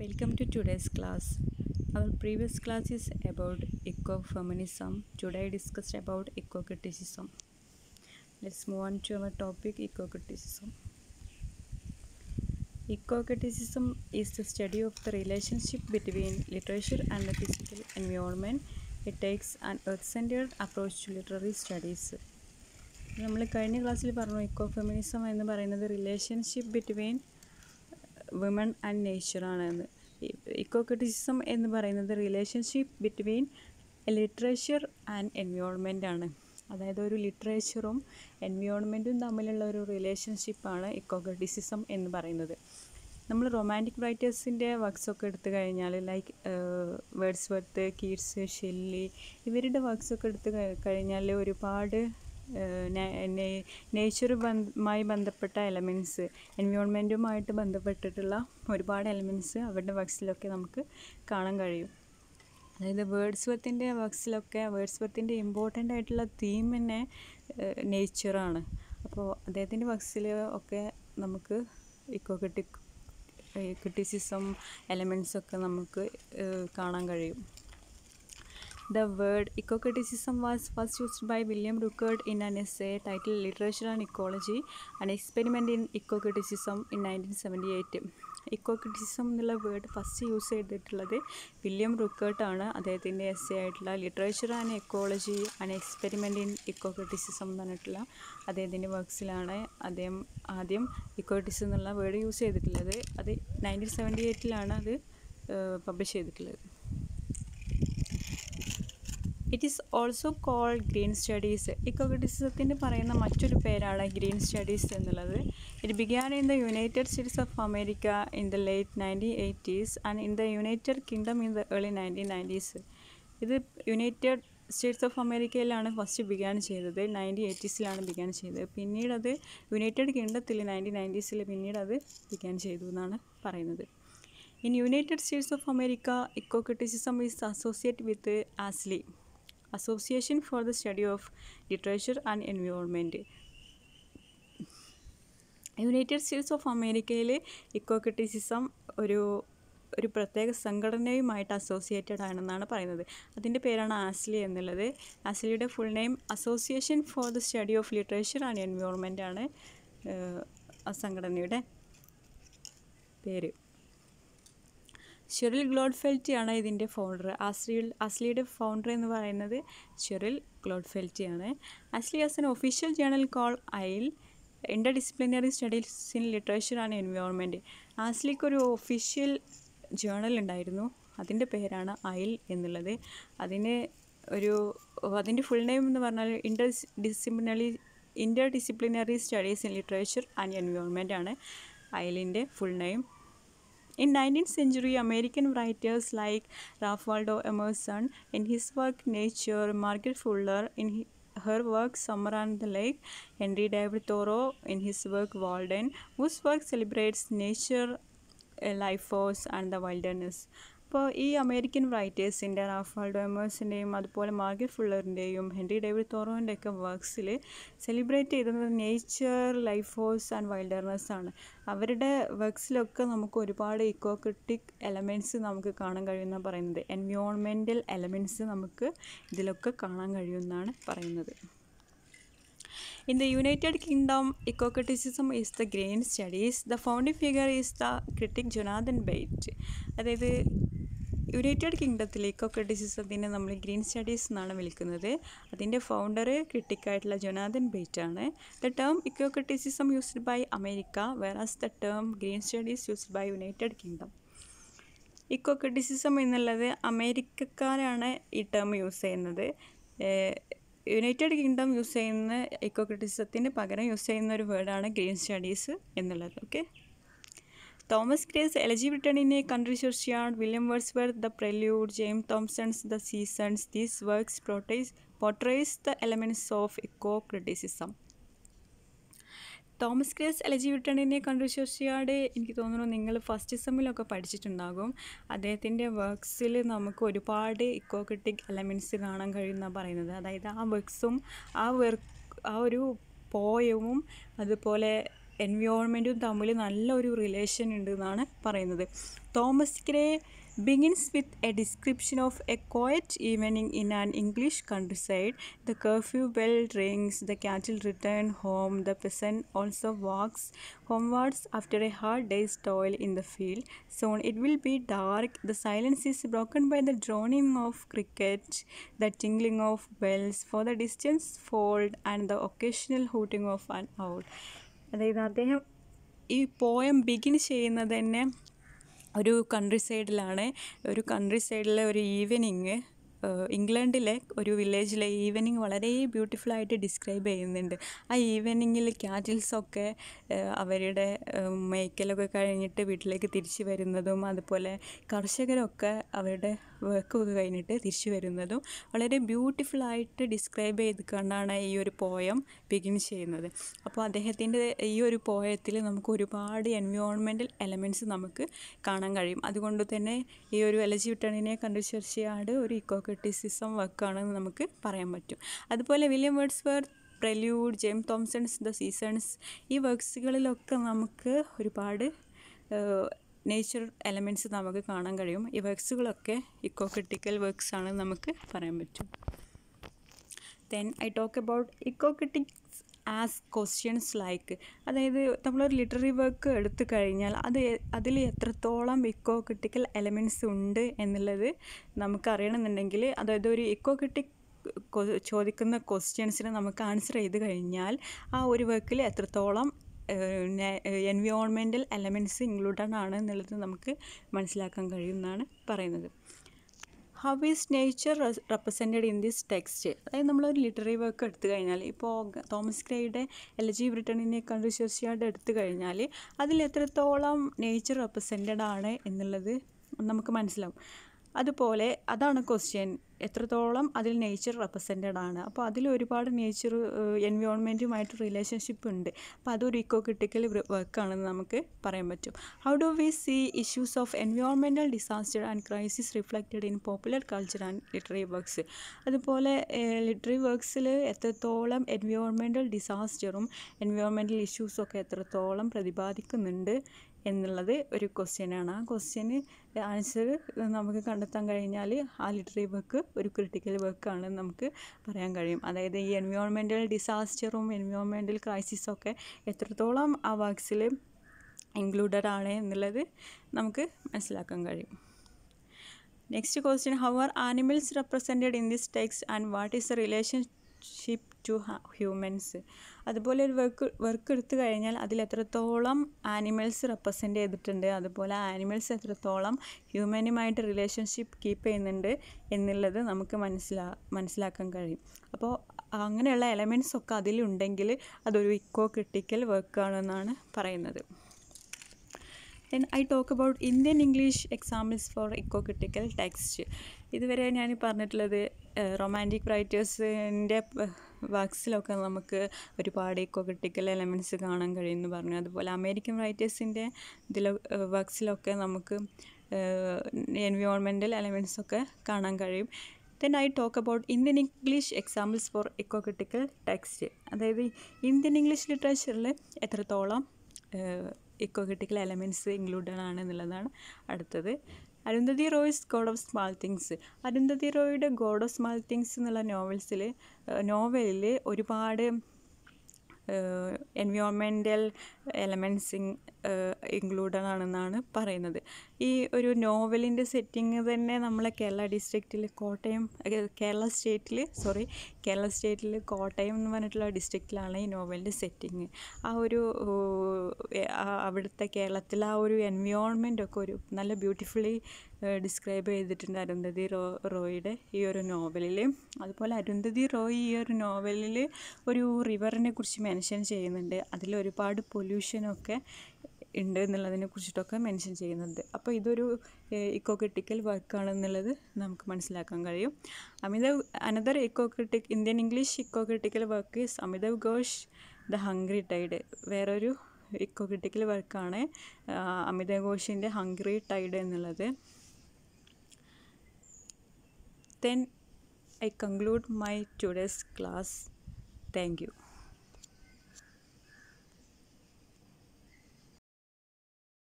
Welcome to today's class. Our previous class is about ecofeminism. Today I discussed about eco-criticism. Let's move on to our topic eco-criticism. Eco-criticism is the study of the relationship between literature and the physical environment. It takes an earth-centered approach to literary studies. നമ്മൾ കഴിഞ്ഞ ക്ലാസ്സിൽ പറഞ്ഞു eco feminism എന്ന് പറയുന്നത് relationship between women and നേച്ചറാണ് എന്ന് eco criticism എന്ന് പറയുന്നത് relationship between literature and environment ആണ്. അതായത് ഒരു ലിറ്ററേച്ചറും എൻവയോൺമെന്റും തമ്മിലുള്ള ഒരു റിലേഷൻഷിപ്പാണ് ഇക്കോ ക്രിറ്റിസിസം എന്ന് പറയുന്നത്. നമ്മൾ റൊമാന്റിക് റൈറ്റേഴ്സിന്റെ വർക്ക്സൊക്കെ എടുത്തു കഴിഞ്ഞാൽ like Wordsworth Keats Shelley ഇവരുടെ വർക്ക്സൊക്കെ എടുത്തു കഴിഞ്ഞാൽ ഒരുപാട് നേച്ചറുമായി ബന്ധപ്പെട്ട എലമെന്റ്സ് എൻവയോൺമെന്റുമായിട്ട് ബന്ധപ്പെട്ടിട്ടുള്ള ഒരുപാട് എലമെന്റ്സ് അവരുടെ വർക്ക്സിലൊക്കെ നമുക്ക് കാണാൻ കഴിയും. അതായത് വേർഡ്സ് വർത്തിന്റെ വർക്ക്സിലൊക്കെ വേർഡ്സ് വർത്തിന്റെ ഇമ്പോർട്ടന്റ് ആയിട്ടുള്ള തീം തന്നെ നേച്ചറാണ് അപ്പോൾ അദ്ദേഹത്തിന്റെ വർക്ക്സിൽ ഒക്കെ നമുക്ക് ഇക്കോ ക്രിട്ടിക് ക്രിറ്റിസിസം എലമെന്റ്സൊക്കെ നമുക്ക് കാണാൻ കഴിയും. The word ecocriticism was first used by William Ruckert in an essay titled Literature and Ecology, an experiment in ecocriticism in 1978. Ecocriticism എന്നുള്ള വേർഡ് ഫസ്റ്റ് യൂസ് ചെയ്തിട്ടുള്ളത് വില്യം റുക്കേർട്ടാണ് അദ്ദേഹത്തിന്റെ എസ് എ ആയിട്ടുള്ള literature and ecology and experiment in ecocriticism എന്ന് പറഞ്ഞിട്ടുള്ള അദ്ദേഹത്തിന്റെ വർക്ക്സിലാണ് അദ്ദേഹം ആദ്യം ഇക്കോ ക്രിറ്റിസിസം എന്നുള്ള വേർഡ് യൂസ് ചെയ്തിട്ടുള്ളത്. അത് നയന്റീൻ സെവന്റി എയ്റ്റിലാണ് അത് പബ്ലിഷ് ചെയ്തിട്ടുള്ളത്. It is also called green studies ഇക്കോക്രിറ്റിസത്തിന്റെ പറയുന്ന മറ്റൊരു പേരാണ് ഗ്രീൻ സ്റ്റഡീസ് എന്നുള്ളത്. It began in the United States of America in the late nineteen eighties and in the United Kingdom in the early nineteen nineties ഇത് United States of അമേരിക്കയിലാണ് first began ചെയ്തത്. Nineteen എയ്റ്റീസിലാണ് began ചെയ്തത്. പിന്നീട് അത് United കിങ്ഡത്തിൽ nineteen നയന്റീസിൽ പിന്നീട് അത് began ചെയ്തു എന്നാണ് പറയുന്നത്. In united states of America ecocriticism is associate with ASLE association for the study of literature and environment united states of അമേരിക്കയിൽ ഇക്കോ ക്രിറ്റിസിസം ഒരു ഒരു പ്രത്യേക സംഘടനയുമായിട്ട് അസോസിയേറ്റഡ് ആണെന്നാണ് പറയുന്നത്. അതിന്റെ പേരാണ് ആസ്ലി എന്നുള്ളത്. ആസ്ലിയുടെ full name association for the study of literature and environment ആണ് ആ സംഘടനയുടെ പേര്. ഷെറിൽ ഗ്ലോഡ്ഫെൽറ്റിയാണ് ഇതിന്റെ ഫൗണ്ടർ അസ്ലിയിൽ അസ്ലിയുടെ ഫൗണ്ടർ എന്ന് പറയുന്നത് Sheril ഗ്ലോഡ്ഫെൽറ്റിയാണ് ASLE has an official journal call ISLE interdisciplinary studies in literature and environment ആസ്ലിക്ക് ഒരു ഒഫീഷ്യൽ ജേണൽ ഉണ്ടായിരുന്നു. അതിന്റെ പേരാണ് ഐൽ എന്നുള്ളത്. അതിന് ഒരു അതിന്റെ ഫുൾ നെയിം എന്ന് പറഞ്ഞാൽ interdisciplinary interdisciplinary studies in literature and environment ആണ് ഐലിന്റെ full name In 19th century, American writers like Ralph Waldo Emerson in his work Nature, Margaret Fuller in her work Summer on the Lake, Henry David Thoreau in his work Walden, whose work celebrates nature, eh, life force and the wilderness. അപ്പോൾ ഈ American റൈറ്റേഴ്സിന്റെ Ralph Waldo എമേഴ്സിന്റെയും അതുപോലെ Margaret ഫുള്ളറിന്റെയും Henry David തോറോന്റെ ഒക്കെ വർക്ക്സിൽ celebrate ചെയ്തത് nature life force and wilderness ആണ് അവരുടെ വർക്ക്സിലൊക്കെ നമുക്ക് ഒരുപാട് ഇക്കോക്രിറ്റിക് എലമെന്റ്സ് നമുക്ക് കാണാൻ കഴിയുന്ന പറയുന്നത് എൻവയോൺമെന്റൽ എലമെന്റ്സ് നമുക്ക് ഇതിലൊക്കെ കാണാൻ കഴിയുമെന്നാണ് പറയുന്നത് in the united Kingdom, eco-criticism is the green studies. The founding figure is the critic Jonathan Bate. അതായത് യുണൈറ്റഡ് കിങ്ഡത്തിലേക്കൊക്കെ ക്രിറ്റിസിസത്തിനെ നമ്മൾ ഗ്രീൻ സ്റ്റഡീസ് എന്നാണ് വിളിക്കുന്നത്. അതിന്റെ ഫൗണ്ടർ ക്രിട്ടിക്കായിട്ടുള്ള ജൊനാഥൻ ആണ്. The term eco criticism used by America whereas the term green studies used by united kingdom eco criticism എന്നുള്ളത് അമേരിക്കക്കാരാണ് ഈ ടേം യൂസ് ചെയ്യുന്നത്. യുണൈറ്റഡ് കിങ്ഡം യൂസ് ചെയ്യുന്ന ഇക്കോ ക്രിറ്റിസത്തിന് പകരം യൂസ് ചെയ്യുന്ന ഒരു വേർഡാണ് ഗ്രീൻ സ്റ്റഡീസ് എന്നുള്ളത്. Okay Thomas Gray's elegy ബ്രിട്ടണിനെ country churchyard William Wordsworth the prelude James Thomson's the seasons these works portrays portrays the elements of eco criticism. Thomas Gray's elegy വിട്ടണിനെ കണ്ടു churchyard എനിക്ക് തോന്നുന്നു നിങ്ങൾ ഫസ്റ്റ് സെമ്മിലൊക്കെ പഠിച്ചിട്ടുണ്ടാകും. അദ്ദേഹത്തിന്റെ വർക്ക്സിൽ നമുക്ക് ഒരുപാട് ഇക്കോക്രിറ്റിക് എലമെന്റ്സ് കാണാൻ കഴിയുന്ന പറയുന്നത്. അതായത് ആ വർക്ക്സും ആ വർക്ക് ആ ഒരു പോയവും അതുപോലെ എൻവയോൺമെന്റും തമ്മിൽ നല്ലൊരു റിലേഷൻ ഉണ്ട് എന്നാണ് പറയുന്നത്. Thomas Gray begins with a description of a quiet evening in an English countryside the curfew bell rings the cattle return home the peasant also walks homewards after a hard day's toil in the field soon it will be dark the silence is broken by the droning of cricket the tingling of bells for the distance fold and the occasional hooting of an out അതായത് അദ്ദേഹം ഈ poem begin ചെയ്യുന്നത് തന്നെ ഒരു country സൈഡിലാണ് ഒരു country സൈഡിലെ ഒരു ഈവനിങ് ഇംഗ്ലണ്ടിലെ ഒരു വില്ലേജിലെ ഈവനിങ് വളരെ ബ്യൂട്ടിഫുള്ളായിട്ട് ഡിസ്ക്രൈബ് ചെയ്യുന്നുണ്ട്. ആ ഈവനിങ്ങിൽ ക്യാറ്റിൽസൊക്കെ അവരുടെ മേയ്ക്കലൊക്കെ കഴിഞ്ഞിട്ട് വീട്ടിലേക്ക് തിരിച്ചു വരുന്നതും അതുപോലെ കർഷകരൊക്കെ അവരുടെ വർക്കൊക്കെ കഴിഞ്ഞിട്ട് തിരിച്ചു വരുന്നതും വളരെ ബ്യൂട്ടിഫുൾ ആയിട്ട് ഡിസ്ക്രൈബ് ചെയ്ത് കൊണ്ടാണ് ഈ ഒരു പോയം ബിഗിൻ ചെയ്യുന്നത്. അപ്പോൾ അദ്ദേഹത്തിന്റെ ഈ ഒരു പോയത്തിൽ നമുക്ക് ഒരുപാട് എൻവയോൺമെന്റൽ എലമെന്റ്സ് നമുക്ക് കാണാൻ കഴിയും. അതുകൊണ്ട് തന്നെ ഈ ഒരു എലജി വിട്ടണിനെ കണ്ടു ചർച്ചയാട് ഒരു ഇക്കോ ക്രിറ്റിസിസം വർക്കാണെന്ന് നമുക്ക് പറയാൻ പറ്റും. അതുപോലെ William Wordsworth prelude James Thomson's the seasons ഈ വർക്ക്സുകളിലൊക്കെ നമുക്ക് ഒരുപാട് നേച്ചർ എലമെന്റ്സ് നമുക്ക് കാണാൻ കഴിയും. ഈ വർക്ക്സുകളൊക്കെ ഇക്കോ ക്രിട്ടിക്കൽ വർക്ക്സ് ആണ് നമുക്ക് പറയാൻ പറ്റും. Then I talk about eco critics as questions like അതായത് നമ്മളൊരു ലിറ്റററി വർക്ക് എടുത്തു കഴിഞ്ഞാൽ അത് അതിൽ എത്രത്തോളം ഇക്കോ ക്രിട്ടിക്കൽ എലമെന്റ്സ് ഉണ്ട് എന്നുള്ളത് നമുക്കറിയണമെന്നുണ്ടെങ്കിൽ അതായത് ഒരു ഇക്കോ ക്രിട്ടിക് ചോദിക്കുന്ന ക്വസ്റ്റ്യൻസിന് നമുക്ക് ആൻസർ ചെയ്ത് കഴിഞ്ഞാൽ ആ ഒരു വർക്കിൽ എത്രത്തോളം എൻവിയോൺമെന്റൽ എലമെന്റ്സ് ഇൻക്ലൂഡഡ് ആണ് എന്നുള്ളത് നമുക്ക് മനസ്സിലാക്കാൻ കഴിയുമെന്നാണ് പറയുന്നത്. How is nature represented in this text അതായത് നമ്മളൊരു ലിറ്റററി വർക്ക് എടുത്തു കഴിഞ്ഞാൽ ഇപ്പോൾ തോമസ് ഗ്രേയുടെ എലജി ബ്രിട്ടണിനെ കണ്ടു ചർച്ചയായിട്ട് എടുത്തു കഴിഞ്ഞാൽ അതിൽ എത്രത്തോളം നേച്ചർ റെപ്രസെന്റഡ് ആണ് എന്നുള്ളത് നമുക്ക് മനസ്സിലാവും. അതുപോലെ അതാണ് ക്വസ്റ്റ്യൻ എത്രത്തോളം അതിൽ നേച്ചർ റെപ്രസെന്റഡ് ആണ്. അപ്പോൾ അതിൽ ഒരുപാട് നേച്ചർ എൻവയോൺമെന്റുമായിട്ട് റിലേഷൻഷിപ്പ് ഉണ്ട്. അപ്പോൾ അതൊരു ഇക്കോ ക്രിട്ടിക്കൽ വർക്കാണെന്ന് നമുക്ക് പറയാൻ പറ്റും. How do we see issues of എൻവയോൺമെന്റൽ disaster and crisis reflected in popular culture and literary works അതുപോലെ ലിറ്റററി വർക്ക്സിൽ എത്രത്തോളം എൻവയോൺമെന്റൽ ഡിസാസ്റ്ററും എൻവയോൺമെന്റൽ ഇഷ്യൂസും ഒക്കെ എത്രത്തോളം പ്രതിപാദിക്കുന്നുണ്ട് എന്നുള്ളത് ഒരു ക്വസ്റ്റ്യനാണ് ആ ക്വസ്റ്റ്യന് ആൻസർ നമുക്ക് കണ്ടെത്താൻ കഴിഞ്ഞാൽ ആ ലിറ്ററി വർക്ക് ഒരു ക്രിട്ടിക്കൽ വർക്കാണ് നമുക്ക് പറയാൻ കഴിയും. അതായത് ഈ എൻവയോൺമെന്റൽ ഡിസാസ്റ്ററും എൻവയോൺമെന്റൽ ക്രൈസിസും ഒക്കെ എത്രത്തോളം ആ വർക്ക്സിൽ ഇൻക്ലൂഡഡ് ആണ് എന്നുള്ളത് നമുക്ക് മനസ്സിലാക്കാൻ കഴിയും. Next question how are animals represented in this text and what is the relationship to humans അതുപോലെ ഒരു വർക്ക് വർക്ക് എടുത്തു കഴിഞ്ഞാൽ അതിൽ എത്രത്തോളം ആനിമൽസ് റെപ്രസെന്റ് ചെയ്തിട്ടുണ്ട് അതുപോലെ ആനിമൽസ് എത്രത്തോളം ഹ്യൂമനുമായിട്ട് റിലേഷൻഷിപ്പ് കീപ്പ് ചെയ്യുന്നുണ്ട് എന്നുള്ളത് നമുക്ക് മനസ്സിലാ മനസ്സിലാക്കാൻ കഴിയും. അപ്പോൾ അങ്ങനെയുള്ള എലമെന്റ്സ് ഒക്കെ അതിലുണ്ടെങ്കിൽ അതൊരു ഇക്കോ ക്രിട്ടിക്കൽ വർക്കാണെന്നാണ് പറയുന്നത്. Then I talk about Indian English examples for eco critical text ഇതുവരെ ഞാൻ പറഞ്ഞിട്ടുള്ളത് റൊമാന്റിക് റൈറ്റേഴ്സിന്റെ വർക്ക്സിലൊക്കെ നമുക്ക് ഒരുപാട് ഇക്കോ ക്രിട്ടിക്കൽ എലമെന്റ്സ് കാണാൻ കഴിയുമെന്ന് പറഞ്ഞു. അതുപോലെ അമേരിക്കൻ റൈറ്റേഴ്സിന്റെ ഇതിൽ വർക്ക്സിലൊക്കെ നമുക്ക് എൻവിയോൺമെന്റൽ എലമെന്റ്സ് ഒക്കെ കാണാൻ കഴിയും. Then I talk about Indian English examples for eco critical text അതായത് ഇന്ത്യൻ ഇംഗ്ലീഷ് ലിറ്ററേച്ചറിൽ എത്രത്തോളം ഇക്കോ ക്രിട്ടിക്കൽ എലമെന്റ്സ് ഇൻക്ലൂഡഡ് ആണ് എന്നുള്ളതാണ് അടുത്തത്. Arundhati Roy's god of small things Arundhati റോയുടെ God of small things എന്നുള്ള നോവൽസിൽ നോവലിൽ ഒരുപാട് എൻവയോൺമെന്റൽ എലമെന്റ്സ് ഇൻക്ലൂഡഡ് ആണെന്നാണ് പറയുന്നത്. ഈ ഒരു നോവലിന്റെ സെറ്റിങ് തന്നെ നമ്മളെ കേരള ഡിസ്ട്രിക്റ്റിൽ കോട്ടയം കേരള സ്റ്റേറ്റിൽ സോറി കേരള സ്റ്റേറ്റിൽ കോട്ടയം എന്ന് പറഞ്ഞിട്ടുള്ള ഡിസ്ട്രിക്റ്റിലാണ് ഈ നോവലിന്റെ സെറ്റിങ് ആ ഒരു അവിടുത്തെ കേരളത്തിലെ ആ ഒരു എൻവിയോൺമെന്റ് ഒക്കെ ഒരു നല്ല ബ്യൂട്ടിഫുള്ളി ഡിസ്ക്രൈബ് ചെയ്തിട്ടുണ്ട് അരുന്ധതി റോ റോയുടെ ഈ ഒരു നോവലിൽ അതുപോലെ അരുന്ധതി റോയ് ഈ ഒരു നോവലിൽ ഒരു റിവറിനെ കുറിച്ച് മെൻഷൻ ചെയ്യുന്നുണ്ട്. അതിൽ ഒരുപാട് പൊല്യൂഷനൊക്കെ ഉണ്ട് എന്നുള്ളതിനെ കുറിച്ചിട്ടൊക്കെ മെൻഷൻ ചെയ്യുന്നുണ്ട്. അപ്പോൾ ഇതൊരു ഇക്കോ ക്രിട്ടിക്കൽ വർക്കാണെന്നുള്ളത് നമുക്ക് മനസ്സിലാക്കാൻ കഴിയും. Amitav another eco critic Indian English eco critical work is Amitav Ghosh the hungry tide വേറൊരു ഇക്കോ ക്രിട്ടിക്കൽ വർക്കാണ് അമിത ഘോഷിന്റെ ഹംഗ്രി ടൈഡ് എന്നുള്ളത്. Then I conclude my today's class. Thank you.